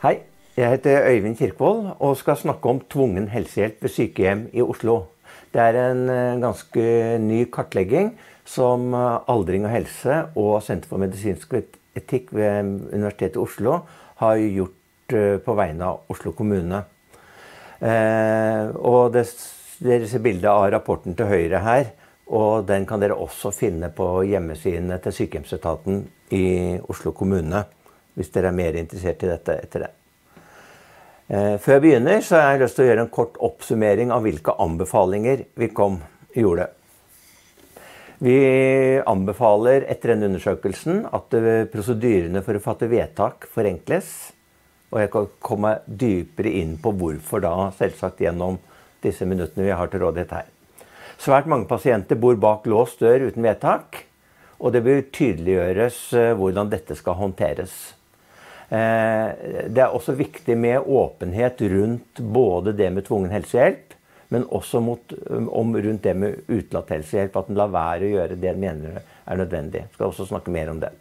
Hei, jeg heter Øyvind Kirkvold og skal snakke om tvungen helsehjelp ved sykehjem i Oslo. Det er en eh, ganske ny kartlegging som eh, Aldring og helse og Senter for medisinsk etikk ved Universitetet i Oslo har gjort eh, på vegne av Oslo kommune. Og Dere ser bildet av rapporten til høyre her. og Den kan dere også finne på hjemmesidene til sykehjemsetaten i Oslo kommune hvis dere er mer interessert i dette etter det. Eh, før jeg begynner, så har jeg lyst til å gjøre en kort oppsummering av hvilke anbefalinger vi kom gjorde. Vi anbefaler etter denne undersøkelsen at prosedyrene for å fatte vedtak forenkles. Og jeg kan komme dypere inn på hvorfor da, selvsagt gjennom disse minuttene vi har til rådighet her. Svært mange pasienter bor bak låst dør uten vedtak. Og det bør tydeliggjøres eh, hvordan dette skal håndteres. Eh, det er også viktig med åpenhet rundt både det med tvungen helsehjelp, men også mot, om, rundt det med utelatt helsehjelp. At en lar være å gjøre det en mener er nødvendig. Jeg skal også snakke mer om det.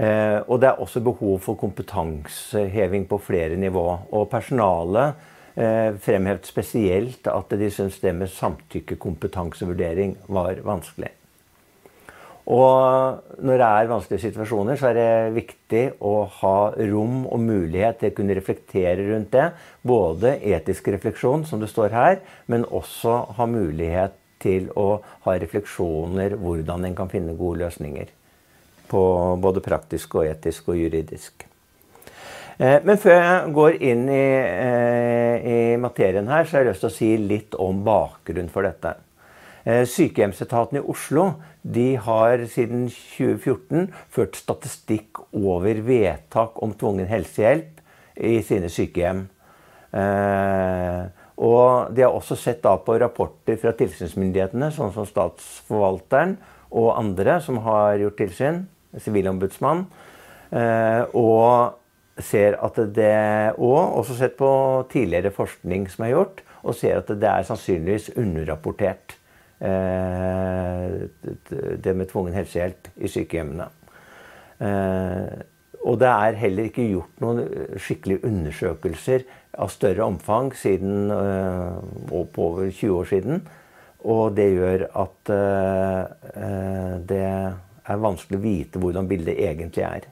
Eh, og det er også behov for kompetanseheving på flere nivå. Og personalet eh, fremhevet spesielt at de syntes det med samtykkekompetansevurdering var vanskelig. Og når det er vanskelige situasjoner, så er det viktig å ha rom og mulighet til å kunne reflektere rundt det. Både etisk refleksjon, som det står her, men også ha mulighet til å ha refleksjoner hvordan en kan finne gode løsninger. På både praktisk og etisk og juridisk. Eh, men før jeg går inn i, eh, i materien her, så har jeg lyst til å si litt om bakgrunnen for dette. Eh, sykehjemsetaten i Oslo de har siden 2014 ført statistikk over vedtak om tvungen helsehjelp i sine sykehjem. Eh, og de har også sett på rapporter fra tilsynsmyndighetene, sånn som Statsforvalteren og andre som har gjort tilsyn, Sivilombudsmann. Eh, og ser at det Og også sett på tidligere forskning som er gjort, og ser at det er sannsynligvis underrapportert. Eh, det med tvungen helsehjelp i sykehjemmene. Eh, og det er heller ikke gjort noen skikkelige undersøkelser av større omfang siden eh, på over 20 år siden. Og det gjør at det er vanskelig å vite hvordan bildet egentlig er.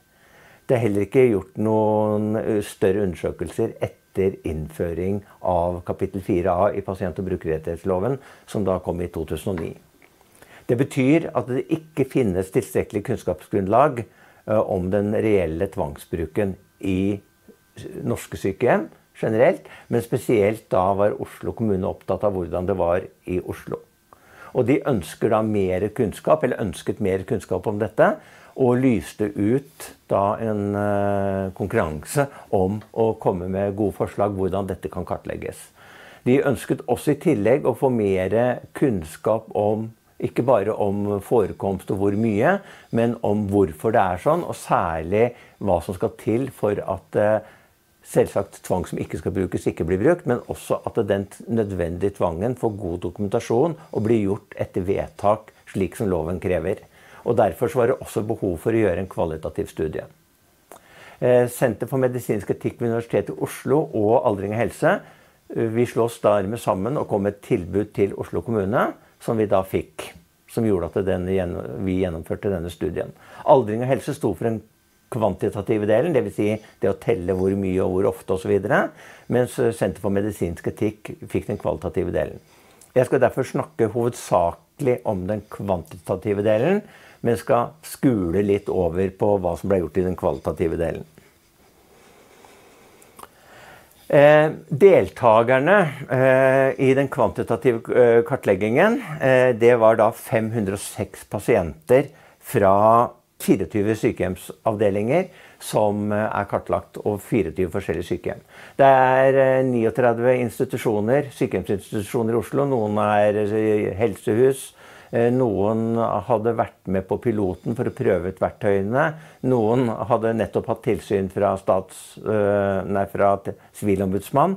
Det er heller ikke gjort noen større undersøkelser etter etter innføring av kapittel 4a i pasient- og brukerrettighetsloven, som da kom i 2009. Det betyr at det ikke finnes tilstrekkelig kunnskapsgrunnlag eh, om den reelle tvangsbruken i norske sykehjem generelt, men spesielt da var Oslo kommune opptatt av hvordan det var i Oslo. Og de ønsker da mer kunnskap, eller ønsket mer kunnskap om dette og lyste ut da en uh, konkurranse om å komme med gode forslag hvordan dette kan kartlegges. De ønsket også i tillegg å få mer kunnskap om ikke bare om forekomst og hvor mye, men om hvorfor det er sånn, og særlig hva som skal til for at uh, selvsagt tvang som ikke skal brukes, ikke blir brukt, men også at den nødvendige tvangen får god dokumentasjon og blir gjort etter vedtak, slik som loven krever. Og Derfor var det også behov for å gjøre en kvalitativ studie. Eh, Senter for medisinsk etikk ved Universitetet i Oslo og Aldring og helse eh, vi slås dermed sammen og kom med et tilbud til Oslo kommune, som vi da fikk. Som gjorde at denne, vi gjennomførte denne studien. Aldring og helse sto for den kvantitative delen, dvs. Si det å telle hvor mye og hvor ofte osv. Mens Senter for medisinsk etikk fikk den kvalitative delen. Jeg skal derfor snakke hovedsakelig om den kvantitative delen men skal skule litt over på hva som ble gjort i den kvalitative delen. Eh, deltakerne eh, i den kvantitative eh, kartleggingen eh, det var da 506 pasienter fra 24 sykehjemsavdelinger som eh, er kartlagt, og 24 forskjellige sykehjem. Det er 39 eh, institusjoner, sykehjemsinstitusjoner i Oslo. Noen er helsehus, Eh, noen hadde vært med på piloten for å prøve ut verktøyene. Noen hadde nettopp hatt tilsyn fra, stats, nei, fra Sivilombudsmann,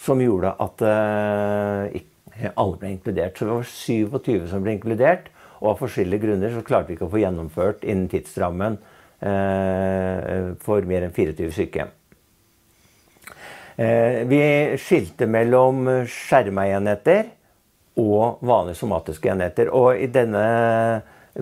som gjorde at alle ble inkludert. Så det var 27 som ble inkludert. Og av forskjellige grunner så klarte vi ikke å få gjennomført innen tidsrammen for mer enn 24 sykehjem. Eh, vi skilte mellom skjerma enheter og vanlige somatiske enheter. Og i denne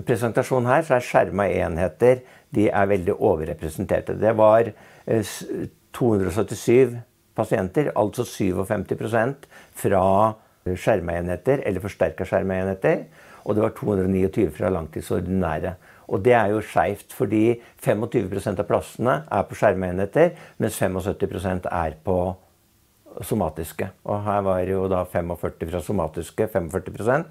presentasjonen her så er skjerma enheter de er veldig overrepresenterte. Det var 277 eh, pasienter, altså 57 fra skjerma enheter eller forsterka skjerma enheter. Og det var 229 fra langtidsordinære. Og det er jo skeivt, fordi 25% av plassene er på skjermenheter, mens 75% er på somatiske. Og her var jo da 45 fra somatiske, 45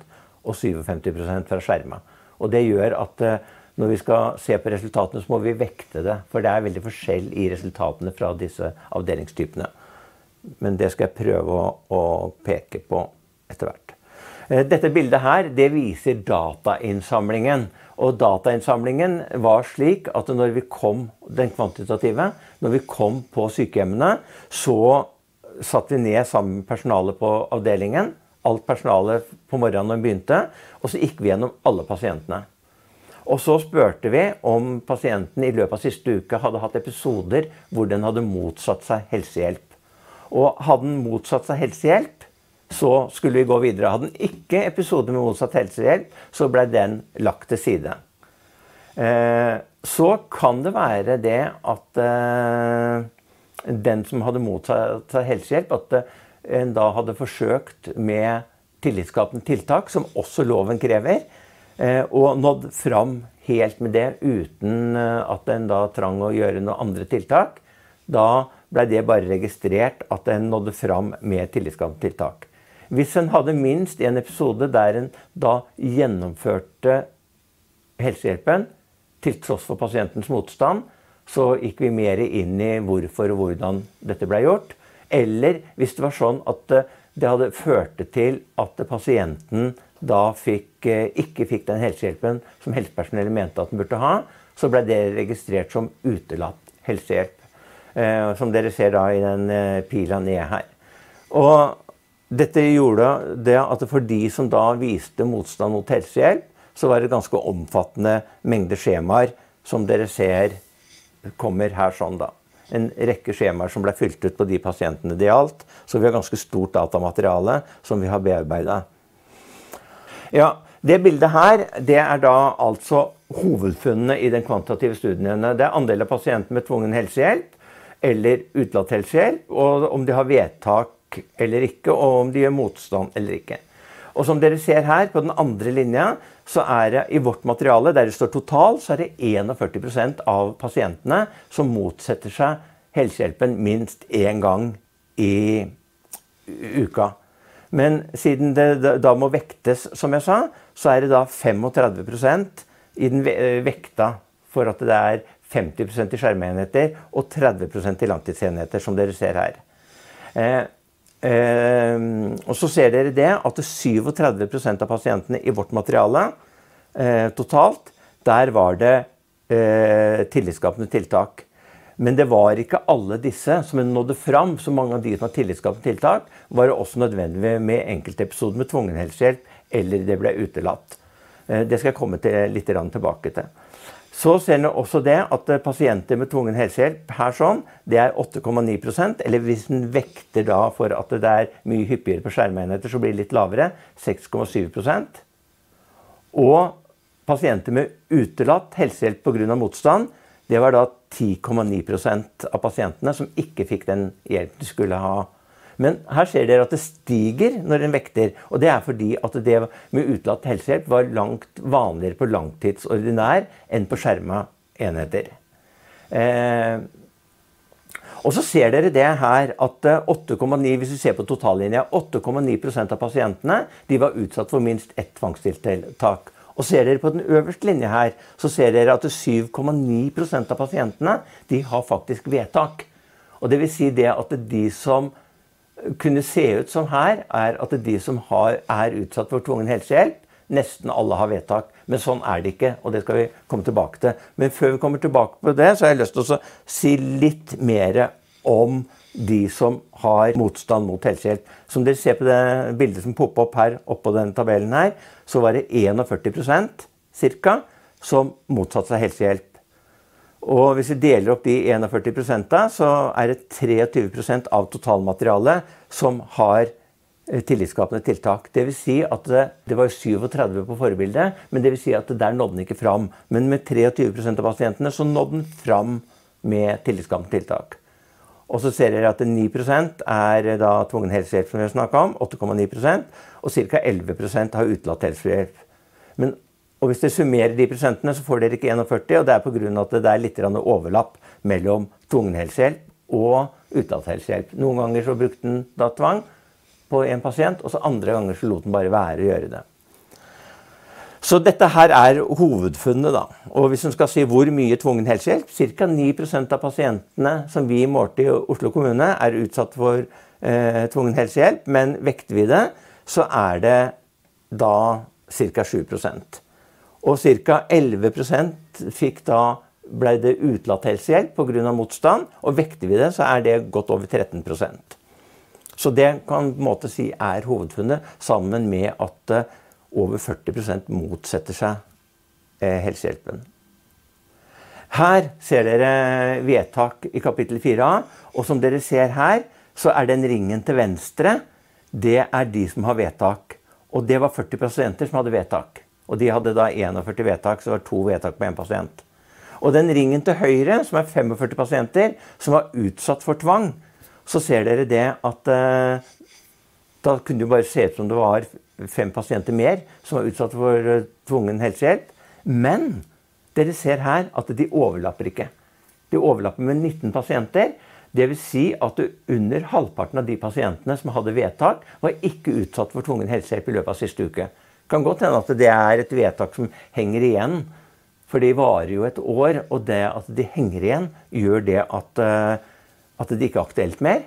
og 57% fra skjerma. Og det gjør at eh, når vi skal se på resultatene, så må vi vekte det. For det er veldig forskjell i resultatene fra disse avdelingstypene. Men det skal jeg prøve å, å peke på etter hvert. Eh, dette bildet her, det viser datainnsamlingen. Og datainnsamlingen var slik at når vi kom den kvantitative, når vi kom på sykehjemmene, så satte vi ned sammen med personalet på avdelingen. Alt personalet på morgenen når vi begynte. Og så gikk vi gjennom alle pasientene. Og så spurte vi om pasienten i løpet av siste uke hadde hatt episoder hvor den hadde motsatt seg helsehjelp. Og hadde den motsatt seg helsehjelp, så skulle vi gå videre. Hadde den ikke episode med motsatt helsehjelp, så ble den lagt til side. Eh, så kan det være det at eh, den som hadde motsatt helsehjelp, at eh, en da hadde forsøkt med tillitsskapende tiltak, som også loven krever, og nådd fram helt med det uten at en da trang å gjøre noen andre tiltak. Da ble det bare registrert at en nådde fram med tillitsskapende tiltak. Hvis en hadde minst en episode der en da gjennomførte helsehjelpen til tross for pasientens motstand, så gikk vi mer inn i hvorfor og hvordan dette ble gjort. Eller hvis det var sånn at det hadde ført til at pasienten da fikk, eh, ikke fikk den helsehjelpen som helsepersonellet mente at den burde ha, så ble det registrert som utelatt helsehjelp. Eh, som dere ser da i den eh, pila ned her. Og dette gjorde det at for de som da viste motstand mot helsehjelp, så var det ganske omfattende mengder skjemaer, som dere ser kommer her sånn, da. En rekke skjemaer som ble fylt ut på de pasientene det gjaldt. Så vi har ganske stort datamateriale som vi har bearbeida. Ja, det bildet her det er da altså hovedfunnene i den kvantitative studien. Det er andel av pasienter med tvungen helsehjelp eller utelatt helsehjelp, og om de har vedtak eller ikke, og om de gjør motstand eller ikke. Og som dere ser her, på den andre linja, så er det i vårt materiale, der det står total, så er det 41% av pasientene som motsetter seg helsehjelpen minst én gang i uka. Men siden det da må vektes, som jeg sa, så er det da 35% i den vekta for at det er 50% i skjermenheter og 30% i langtidsenheter, som dere ser her. Eh, og så ser dere det at 37% av pasientene i vårt materiale eh, totalt, der var det eh, tillitsskapende tiltak. Men det var ikke alle disse som nådde fram. Så mange av de som har tillitsskapende tiltak, var det også nødvendig med enkeltepisoder med tvungen helsehjelp, eller det ble utelatt. Det skal jeg komme til, litt tilbake til. Så ser en også det at eh, pasienter med tvungen helsehjelp her sånn, det er 8,9% Eller hvis en vekter da for at det er mye hyppigere på skjermenheter, så blir det litt lavere. 6,7% Og pasienter med utelatt helsehjelp pga. motstand, det var da 10,9% av pasientene som ikke fikk den hjelp de skulle ha men her ser dere at det stiger når en vekter. Og det er fordi at det med utelatt helsehjelp var langt vanligere på langtidsordinær enn på skjerma enheter. Eh, og så ser dere det her at 8,9 hvis vi ser på totallinja, 8,9% av pasientene de var utsatt for minst ett tvangstiltak. Og ser dere på den øverste linja her, så ser dere at 7,9% av pasientene de har faktisk vedtak. Og det vil si det at de som kunne se ut som her, er at de som har, er utsatt for tvungen helsehjelp, nesten alle har vedtak. Men sånn er det ikke, og det skal vi komme tilbake til. Men før vi kommer tilbake på det, så har jeg lyst til å si litt mer om de som har motstand mot helsehjelp. Som dere ser på det bildet som popper opp her oppå denne tabellen her, så var det 41% ca. som motsatte seg helsehjelp. Og hvis vi deler opp de 41% så er det 23% av totalmaterialet som har eh, tillitsskapende tiltak. Det vil Si at det, det var 37 på forbildet, men det vil si at der nådde den ikke fram. Men med 23% av pasientene så nådde den fram med tillitsskapende tiltak. Og så ser dere at 9% er da tvungen helsehjelp, som vi har snakka om. 8,9% Og ca. 11% har utelatt helsehjelp. Men og Hvis dere summerer de prosentene, så får dere ikke 41. og Det er pga. at det er litt overlapp mellom tvungen helsehjelp og utelatt Noen ganger så brukte den da tvang på en pasient, og så andre ganger så lot den bare være å gjøre det. Så dette her er hovedfunnet. da. Og hvis en skal si hvor mye tvungen helsehjelp Ca. 9% av pasientene som vi målte i Oslo kommune, er utsatt for eh, tvungen helsehjelp. Men vekter vi det, så er det da ca. 7 og ca. 11% fikk da ble det utelatt helsehjelp pga. motstand. Og vekter vi det, så er det godt over 13% Så det kan på en måte si er hovedfunnet, sammen med at eh, over 40 motsetter seg eh, helsehjelpen. Her ser dere vedtak i kapittel 4a. Og som dere ser her, så er den ringen til venstre det er de som har vedtak. Og det var 40 pasienter som hadde vedtak. Og de hadde da 41 vedtak, så det var to vedtak på én pasient. Og den ringen til høyre, som er 45 pasienter som var utsatt for tvang, så ser dere det at eh, da kunne det bare se ut som det var fem pasienter mer som var utsatt for uh, tvungen helsehjelp. Men dere ser her at de overlapper ikke. De overlapper med 19 pasienter. Dvs. Si at under halvparten av de pasientene som hadde vedtak, var ikke utsatt for tvungen helsehjelp i løpet av siste uke kan godt hende at det er et vedtak som henger igjen. For de varer jo et år, og det at de henger igjen, gjør det at, eh, at det ikke er aktuelt mer.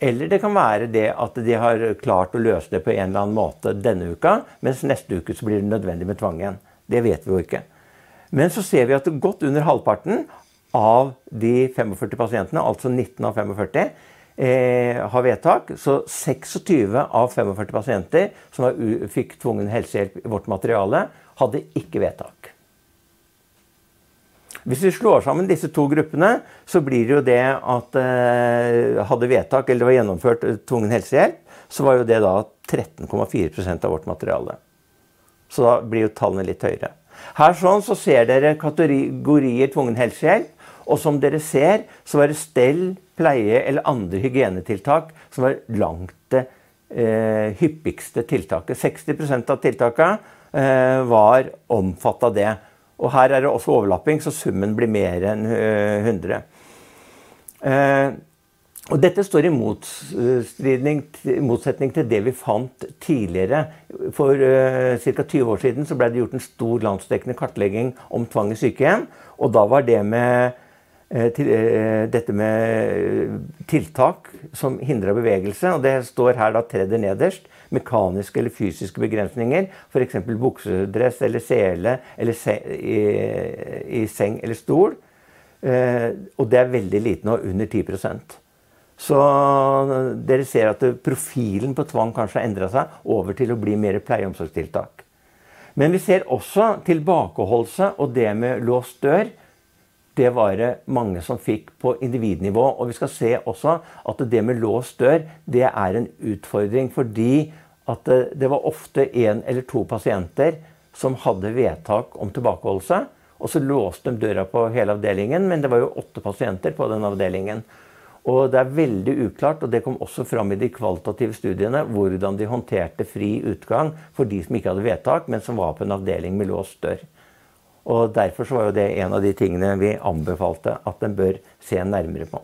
Eller det kan være det at de har klart å løse det på en eller annen måte denne uka, mens neste uke så blir det nødvendig med tvang igjen. Det vet vi jo ikke. Men så ser vi at godt under halvparten av de 45 pasientene, altså 19 av 45, eh, har vedtak. Så 26 av 45 pasienter som fikk tvungen helsehjelp i vårt materiale, hadde ikke vedtak. Hvis vi slår sammen disse to gruppene, så blir det jo det at eh, hadde vedtak, eller det var gjennomført eh, tvungen helsehjelp, så var jo det da 13,4% av vårt materiale. Så da blir jo tallene litt høyere. Her sånn så ser dere kategorier tvungen helsehjelp. Og som dere ser, så var det stell, pleie eller andre hygienetiltak som var langt det eh, hyppigste tiltaket. 60% av tiltakene eh, var av det. Og her er det også overlapping, så summen blir mer enn eh, 100. Eh, og dette står i motsetning til det vi fant tidligere. For uh, ca. 20 år siden ble det gjort en stor landsdekkende kartlegging om tvang i sykehjem. Og da var det med Eh, til, eh, dette med tiltak som hindrer bevegelse. og Det står her da tredje nederst. Mekaniske eller fysiske begrensninger. F.eks. buksedress eller sele eller se, i, i, seng eller stol. Eh, og det er veldig lite nå, under 10% Så dere ser at profilen på tvang kanskje har endra seg over til å bli mer pleie- og omsorgstiltak. Men vi ser også tilbakeholdelse og det med låst dør det var det mange som fikk på individnivå. Og vi skal se også at det med låst dør det er en utfordring. Fordi at det, det var ofte én eller to pasienter som hadde vedtak om tilbakeholdelse. Og så låste de døra på hele avdelingen, men det var jo åtte pasienter på den avdelingen. Og det er veldig uklart, og det kom også fram i de kvalitative studiene, hvordan de håndterte fri utgang for de som ikke hadde vedtak, men som var på en avdeling med låst dør. Og Derfor var det en av de tingene vi anbefalte at en bør se nærmere på.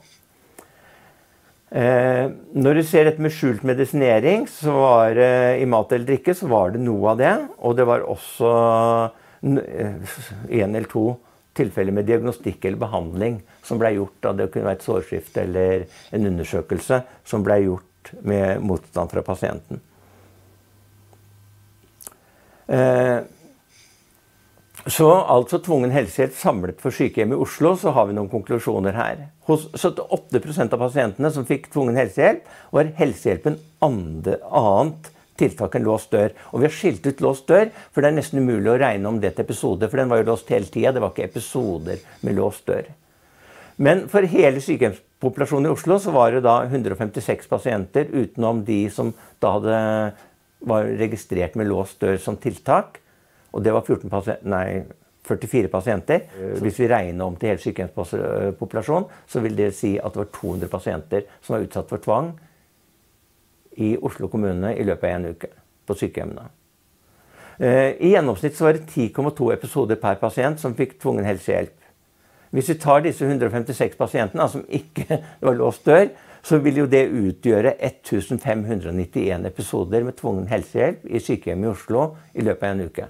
Eh, når du ser dette med skjult medisinering så var, det, i mat eller drikke, så var det noe av det. Og det var også én eh, eller to tilfeller med diagnostikk eller behandling som ble gjort. Da det kunne være et sårskifte eller en undersøkelse som ble gjort med motstand fra pasienten. Eh, så altså tvungen helsehjelp samlet for sykehjem i Oslo, så har vi noen konklusjoner her. Hos 78% av pasientene som fikk tvungen helsehjelp, var helsehjelpen andre, annet tiltak enn låst dør. Og vi har skilt ut låst dør, for det er nesten umulig å regne om det til episode. For den var jo låst hele tida. Det var ikke episoder med låst dør. Men for hele sykehjemspopulasjonen i Oslo så var det da 156 pasienter, utenom de som da hadde, var registrert med låst dør som tiltak. Og det var 14 nei, 44 pasienter. Hvis vi regner om til hele sykehjemspopulasjonen, så vil det si at det var 200 pasienter som var utsatt for tvang i Oslo kommune i løpet av en uke på sykehjemmene. Eh, I gjennomsnitt så var det 10,2 episoder per pasient som fikk tvungen helsehjelp. Hvis vi tar disse 156 pasientene som ikke var låst dør, så vil jo det utgjøre 1591 episoder med tvungen helsehjelp i sykehjem i Oslo i løpet av en uke.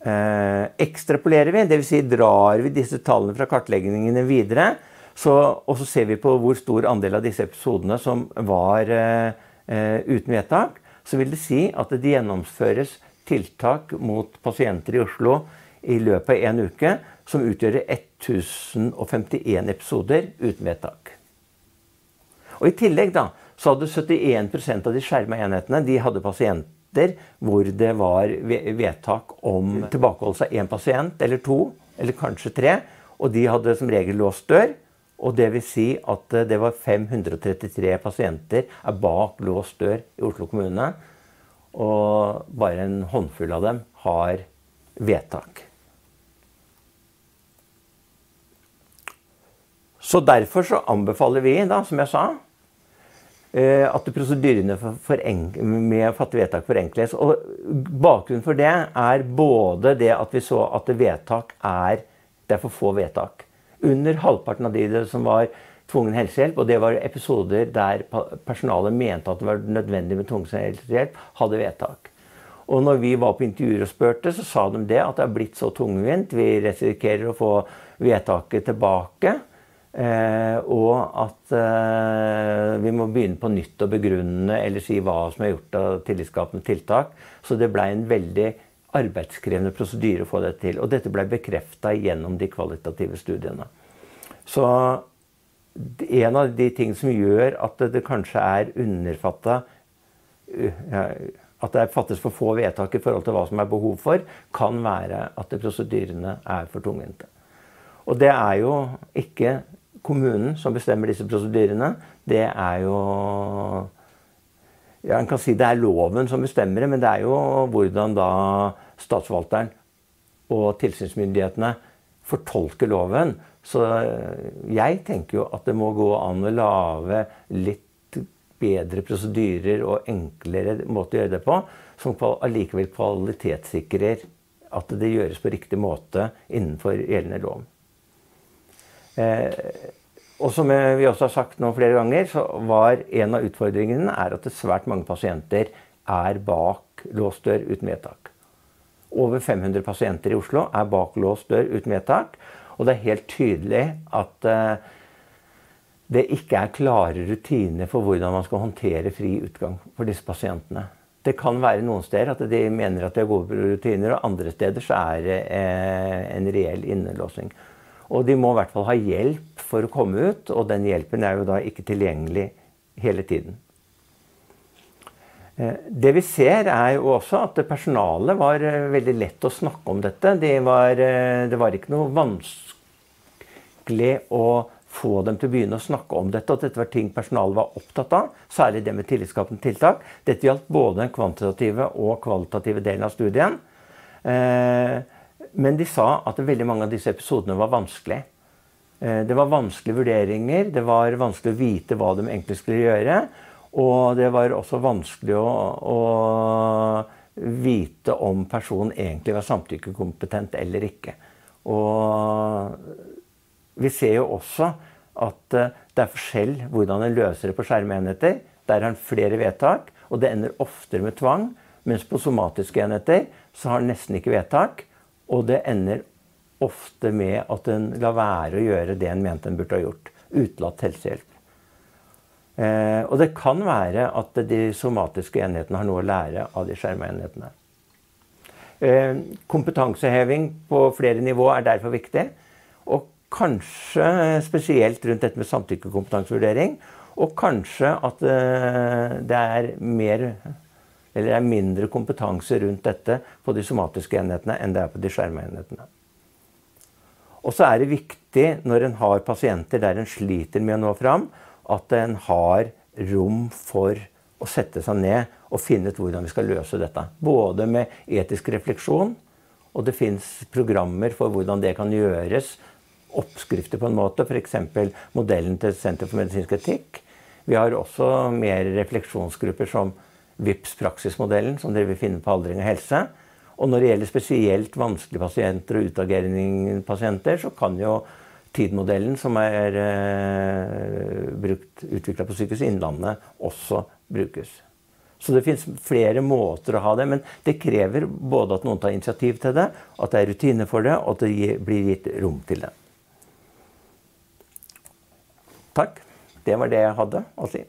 Eh, ekstrapolerer vi, dvs. Si drar vi disse tallene fra kartleggingene videre, så, og så ser vi på hvor stor andel av disse episodene som var eh, eh, uten vedtak. Så vil det si at det gjennomføres tiltak mot pasienter i Oslo i løpet av en uke som utgjør 1051 episoder uten vedtak. Og I tillegg da, så hadde 71% av de skjerma enhetene de hadde pasienter hvor det var vedtak om tilbakeholdelse av én pasient eller to, eller kanskje tre. Og de hadde som regel låst dør. Og det vil si at eh, det var 533 pasienter er bak låst dør i Oslo kommune. Og bare en håndfull av dem har vedtak. Så derfor så anbefaler vi, da, som jeg sa, at prosedyrene med å fatte vedtak forenkles. Og bakgrunnen for det er både det at vi så at vedtak er Det er for få vedtak. Under halvparten av de som var tvungen helsehjelp, og det var episoder der personalet mente at det var nødvendig med tvungen helsehjelp, hadde vedtak. Og når vi var på intervjuer og spurte, så sa de det at det er blitt så tungvint. Vi risikerer å få vedtaket tilbake. Eh, og at eh, vi må begynne på nytt å begrunne eller si hva som er gjort av tillitsskapende tiltak. Så det blei en veldig arbeidskrevende prosedyre å få det til. Og dette ble bekrefta gjennom de kvalitative studiene. Så en av de ting som gjør at det kanskje er underfatta At det fattes for få vedtak i forhold til hva som er behov for, kan være at prosedyrene er for tungvinte. Og det er jo ikke kommunen som bestemmer disse prosedyrene. Det er jo ja, En kan si det er loven som bestemmer det, men det er jo hvordan da statsforvalteren og tilsynsmyndighetene fortolker loven. Så jeg tenker jo at det må gå an å lage litt bedre prosedyrer og enklere måte å gjøre det på, som allikevel kvalitetssikrer at det gjøres på riktig måte innenfor gjeldende lov. Eh, og som vi også har sagt nå flere ganger, så var en av utfordringene er at svært mange pasienter er bak låst dør uten vedtak. Over 500 pasienter i Oslo er bak låst dør uten vedtak. Og det er helt tydelig at uh, det ikke er klare rutiner for hvordan man skal håndtere fri utgang for disse pasientene. Det kan være noen steder at de mener at de har gode rutiner, og andre steder så er det uh, en reell innelåsing. Og de må i hvert fall ha hjelp for å komme ut, og den hjelpen er jo da ikke tilgjengelig hele tiden. Eh, det vi ser, er jo også at personalet var eh, veldig lett å snakke om dette. Det var, eh, det var ikke noe vanskelig å få dem til å begynne å snakke om dette. At dette var ting personalet var opptatt av. Særlig det med tillitsskapende tiltak. Dette gjaldt både den kvantitative og kvalitative delen av studien. Eh, men de sa at veldig mange av disse episodene var vanskelig. Eh, det var vanskelige vurderinger, det var vanskelig å vite hva de egentlig skulle gjøre. Og det var også vanskelig å, å vite om personen egentlig var samtykkekompetent eller ikke. Og vi ser jo også at eh, det er forskjell hvordan en løser det på skjermenheter. Der har en flere vedtak, og det ender oftere med tvang. Mens på somatiske enheter så har en nesten ikke vedtak. Og det ender ofte med at en lar være å gjøre det en mente en burde ha gjort. Utelatt helsehjelp. Eh, og det kan være at de somatiske enhetene har noe å lære av de skjerma enhetene. Eh, kompetanseheving på flere nivå er derfor viktig. Og kanskje spesielt rundt dette med samtykkekompetansevurdering. Og kanskje at eh, det er mer eller er mindre kompetanse rundt dette på de somatiske enhetene enn det er på de skjerma enhetene. Og så er det viktig når en har pasienter der en sliter med å nå fram, at en har rom for å sette seg ned og finne ut hvordan vi skal løse dette. Både med etisk refleksjon, og det fins programmer for hvordan det kan gjøres. Oppskrifter på en måte, f.eks. modellen til Senter for medisinsk etikk. Vi har også mer refleksjonsgrupper som VIPS praksismodellen, som dere vil finne på Aldring og helse. Og når det gjelder spesielt vanskelige pasienter og utageringspasienter, så kan jo TID-modellen, som er eh, utvikla på Sykehuset Innlandet, også brukes. Så det fins flere måter å ha det, men det krever både at noen tar initiativ til det, at det er rutine for det, og at det blir gitt rom til det. Takk. Det var det jeg hadde å si.